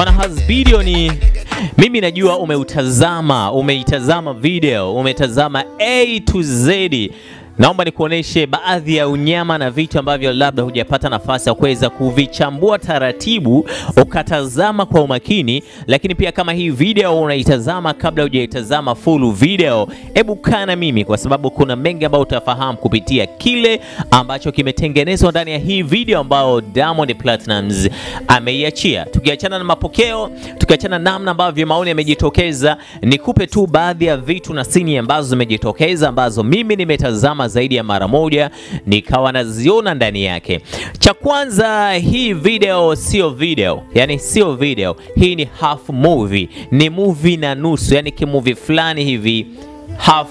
Bwana video ni mimi najua umeutazama, umeitazama video, umetazama A to Z. Naomba nikuoneshe baadhi ya unyama na vitu ambavyo labda hujapata nafasi ya kuweza kuvichambua taratibu, ukatazama kwa umakini. Lakini pia kama hii video unaitazama kabla hujaitazama full video, hebu kaa na mimi, kwa sababu kuna mengi ambayo utafahamu kupitia kile ambacho kimetengenezwa ndani ya hii video ambayo Diamond Platnumz ameiachia. Tukiachana na mapokeo, tukiachana na namna ambavyo maoni yamejitokeza, nikupe tu baadhi ya vitu na sini ambazo zimejitokeza ambazo mimi nimetazama zaidi ya mara moja nikawa naziona ndani yake. Cha kwanza, hii video sio video, yani sio video, hii ni half movie, ni movie na nusu, yani kimovie fulani hivi half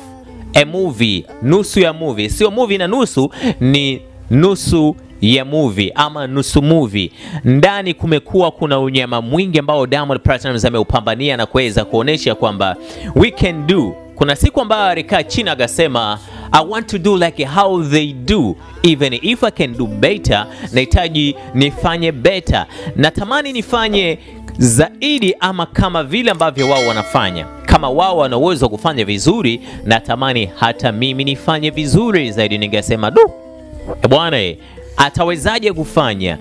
a movie, nusu ya movie, sio movie na nusu, ni nusu ya movie ama nusu movie. Ndani kumekuwa kuna unyama mwingi ambao Diamond Platnumz ameupambania na kuweza kuonesha kwamba we can do. Kuna siku ambayo alikaa chini akasema I want to do like how they do even if I can do better, nahitaji nifanye better, natamani nifanye zaidi ama kama vile ambavyo wao wanafanya. Kama wao wana uwezo wa kufanya vizuri, natamani hata mimi nifanye vizuri zaidi. Ningesema du bwana, atawezaje kufanya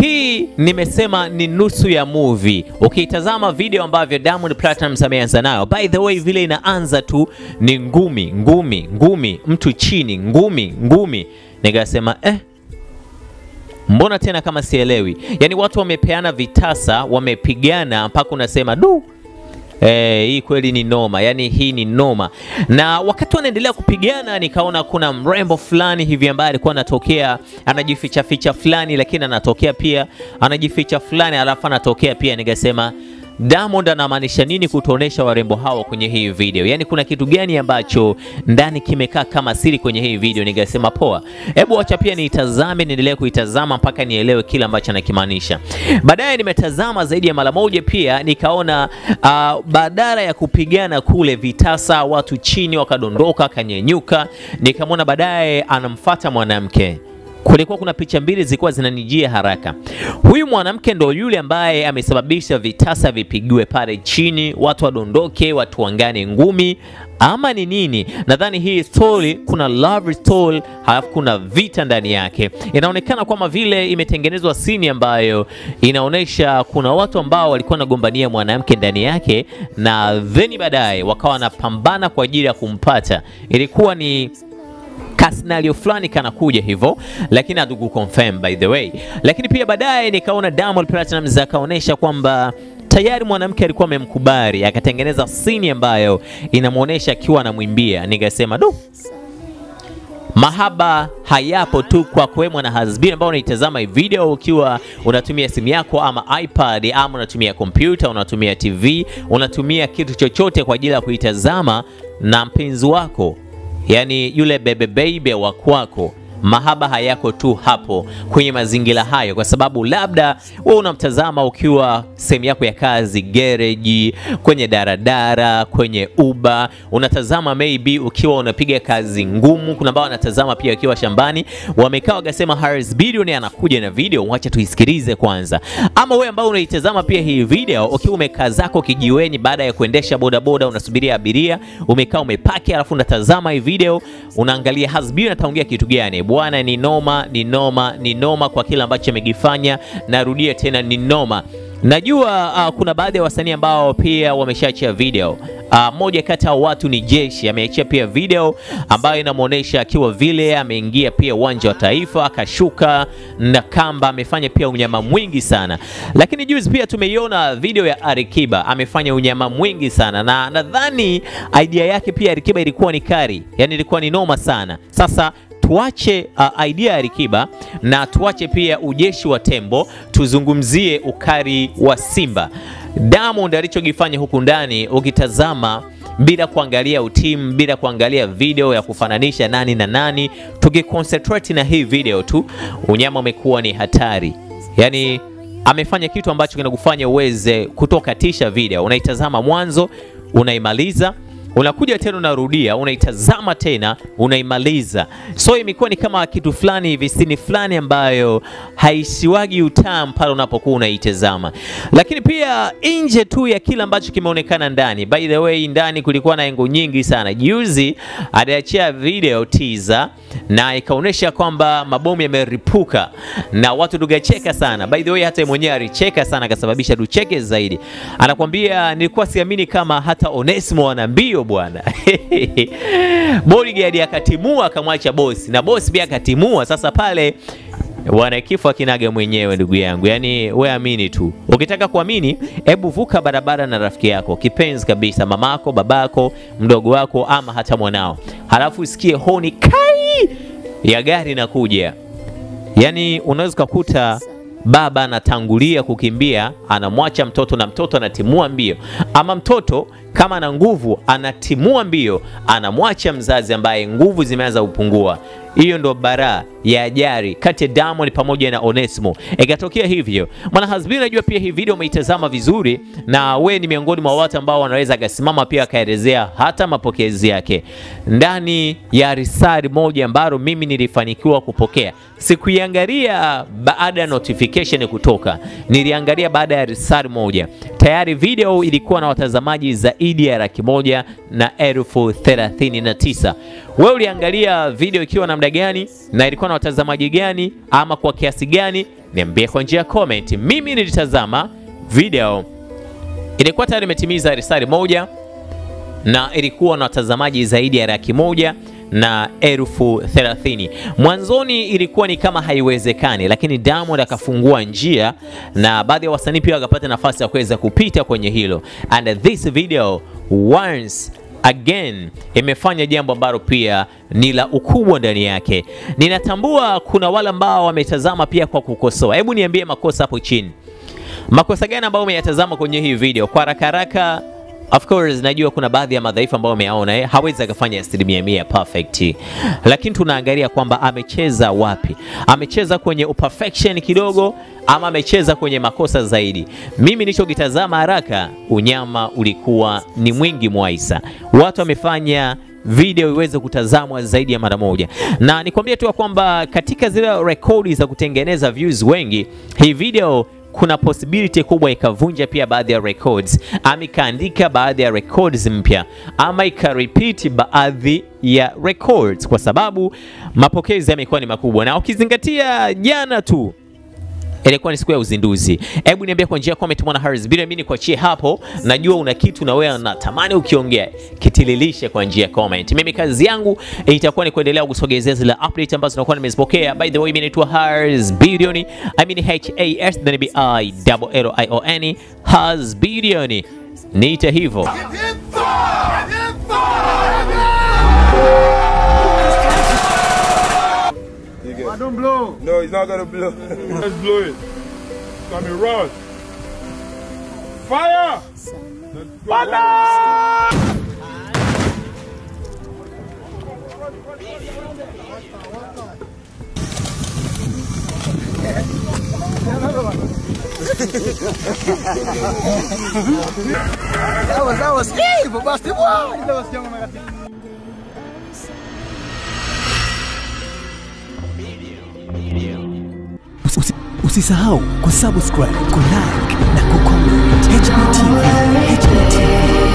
hii? Nimesema ni nusu ya movie. Ukitazama video ambavyo Diamond Platnumz ameanza nayo, by the way, vile inaanza tu ni ngumi ngumi ngumi, mtu chini, ngumi ngumi, nikasema eh, mbona tena kama sielewi? Yaani watu wamepeana vitasa, wamepigana mpaka unasema du Eh, hii kweli ni noma, yani hii ni noma. Na wakati wanaendelea kupigana, nikaona kuna mrembo fulani hivi ambaye alikuwa anatokea anajificha ficha fulani, lakini anatokea pia anajificha fulani, alafu anatokea pia. Nikasema Diamond anamaanisha nini kutuonesha warembo hawa kwenye hii video? Yaani kuna kitu gani ambacho ndani kimekaa kama siri kwenye hii video? Nikasema poa, hebu acha pia niitazame, niendelee kuitazama mpaka nielewe kile ambacho anakimaanisha. Baadaye nimetazama zaidi ya mara moja, pia nikaona uh, badala ya kupigana kule vitasa, watu chini wakadondoka, akanyenyuka, nikamwona baadaye anamfata mwanamke kulikuwa kuna picha mbili zilikuwa zinanijia haraka. Huyu mwanamke ndo yule ambaye amesababisha vitasa vipigiwe pale chini, watu wadondoke, watu wangane ngumi, ama ni nini? Nadhani hii story kuna love story, halafu kuna vita ndani yake. Inaonekana kama vile imetengenezwa sini ambayo inaonyesha kuna watu ambao walikuwa wanagombania mwanamke ndani yake, na then baadaye wakawa wanapambana kwa ajili ya kumpata. Ilikuwa ni kasnario fulani kanakuja hivyo, lakini hatuku confirm by the way. Lakini pia baadaye nikaona Diamond Platnumz akaonyesha kwamba tayari mwanamke alikuwa amemkubali, akatengeneza sini ambayo inamwonyesha akiwa anamwimbia. Nikasema du, mahaba hayapo tu kwa kwemwa na Hasbin ambao unaitazama hii video ukiwa unatumia simu yako ama iPad ama unatumia kompyuta, unatumia TV, unatumia kitu chochote kwa ajili ya kuitazama na mpenzi wako yaani yule bebe baby wa kwako. Mahaba hayako tu hapo kwenye mazingira hayo, kwa sababu labda wewe unamtazama ukiwa sehemu yako ya kazi, gereji, kwenye daradara, kwenye uba, unatazama maybe ukiwa unapiga kazi ngumu. Kuna ambao wanatazama pia ukiwa shambani, wamekaa wakasema Harris Billion anakuja na video, wacha tuisikilize kwanza. Ama wewe ambao unaitazama pia hii video ukiwa umekaa zako kijiweni, baada ya kuendesha bodaboda, unasubiria abiria, umekaa umepaki, alafu unatazama hii video, unaangalia Harris Billion ataongea kitu gani bwana ni noma, ni noma, ni noma kwa kile ambacho amekifanya. Narudia tena, ni noma. Najua uh, kuna baadhi ya wasanii ambao pia wameshaachia video. Uh, moja kati ya watu ni Jeshi, ameachia pia video ambayo inamwonyesha akiwa vile ameingia pia uwanja wa Taifa akashuka na kamba, amefanya pia unyama mwingi sana. Lakini juzi pia tumeiona video ya arikiba amefanya unyama mwingi sana, na nadhani idea yake pia Alikiba ilikuwa ni kari, yani ilikuwa ni noma sana. Sasa tuache uh, idea ya Alikiba na tuache pia ujeshi wa tembo, tuzungumzie ukari wa simba. Diamond alichokifanya huku ndani, ukitazama bila kuangalia utimu, bila kuangalia video ya kufananisha nani na nani, tukiconcentrate na hii video tu, unyama umekuwa ni hatari. Yani amefanya kitu ambacho kinakufanya uweze kutokatisha video, unaitazama mwanzo, unaimaliza unakuja tena unarudia, unaitazama tena, unaimaliza. So imekuwa ni kama kitu fulani hivi, sini fulani ambayo haishiwagi utamu pale unapokuwa unaitazama. Lakini pia nje tu ya kile ambacho kimeonekana ndani, by the way, ndani kulikuwa na engo nyingi sana. Juzi aliachia video teaser na ikaonyesha kwamba mabomu yameripuka na watu tukacheka sana. By the way, hata mwenyewe alicheka sana, akasababisha tucheke zaidi. Anakwambia nilikuwa siamini kama hata Onesmo ana mbio bwana. Bodyguard akatimua akamwacha bosi na bosi pia akatimua. Sasa pale Bwana kifo akinaga mwenyewe ndugu yangu, yaani we amini tu. Ukitaka kuamini, hebu vuka barabara na rafiki yako kipenzi kabisa, mamako, babako, mdogo wako, ama hata mwanao, halafu usikie honi kai ya gari inakuja. Yaani unaweza ukakuta baba anatangulia kukimbia, anamwacha mtoto na mtoto anatimua mbio, ama mtoto kama ana nguvu anatimua mbio, anamwacha mzazi ambaye nguvu zimeanza kupungua. Hiyo ndo baraa ya ajali kati ya Diamond pamoja na Onesmo. Ikatokea hivyo, Mwana hasbi, najua pia hii video umeitazama vizuri, na we ni miongoni mwa watu ambao wanaweza akasimama pia akaelezea hata mapokezi yake ndani ya risari moja ambalo mimi nilifanikiwa kupokea. Sikuiangalia baada ya notification kutoka, niliangalia baada ya risari moja. Tayari video ilikuwa na watazamaji zaidi ya laki moja na elfu thelathini na tisa. Wewe uliangalia video ikiwa namna gani na ilikuwa na watazamaji gani ama kwa kiasi gani? Niambie kwa njia ya comment. Mimi nilitazama video ilikuwa tayari imetimiza risari moja na ilikuwa na watazamaji zaidi ya laki moja na elfu thelathini. Mwanzoni ilikuwa ni kama haiwezekani, lakini Diamond akafungua njia na baadhi ya wasanii pia wakapata nafasi ya kuweza kupita kwenye hilo, and this video once again imefanya jambo ambalo pia ni la ukubwa ndani yake. Ninatambua kuna wale ambao wametazama pia kwa kukosoa. Hebu niambie makosa hapo chini, makosa gani ambayo umeyatazama kwenye hii video kwa haraka haraka? Of course najua kuna baadhi ya madhaifu ambayo ameyaona eh, hawezi akafanya asilimia mia perfect, lakini tunaangalia kwamba amecheza wapi. Amecheza kwenye uperfection kidogo ama amecheza kwenye makosa zaidi. Mimi nilichokitazama haraka, unyama ulikuwa ni mwingi Mwaisa, watu wamefanya video iweze kutazamwa zaidi ya mara moja, na nikwambie tu kwamba katika zile rekodi za kutengeneza views wengi, hii video kuna possibility kubwa ikavunja pia baadhi ya records. Ama ikaandika baadhi ya records mpya. Ama ikarepeat baadhi ya records, kwa sababu mapokezi yamekuwa ni makubwa, na ukizingatia jana tu ilikuwa ni siku ya uzinduzi. Hebu niambia kwa njia ya comment mwana Harris, bila mimi nikuachie hapo. Najua una kitu na wewe unatamani ukiongea, kitililishe kwa njia ya comment. Mimi kazi yangu itakuwa ni kuendelea kusogezea zile update ambazo zinakuwa nimezipokea. By the way, mimi naitwa Harris Bilioni, I mean H A S B I double L I O N Harris Bilioni, niite hivyo. I don't blow. No, he's not gonna blow. Let's blow it. It's gonna be rush. Fire! That was that was evil, Basti. Wow, that was young man. Usisahau kusubscribe, kulike na kucomment. HBTV, HBTV.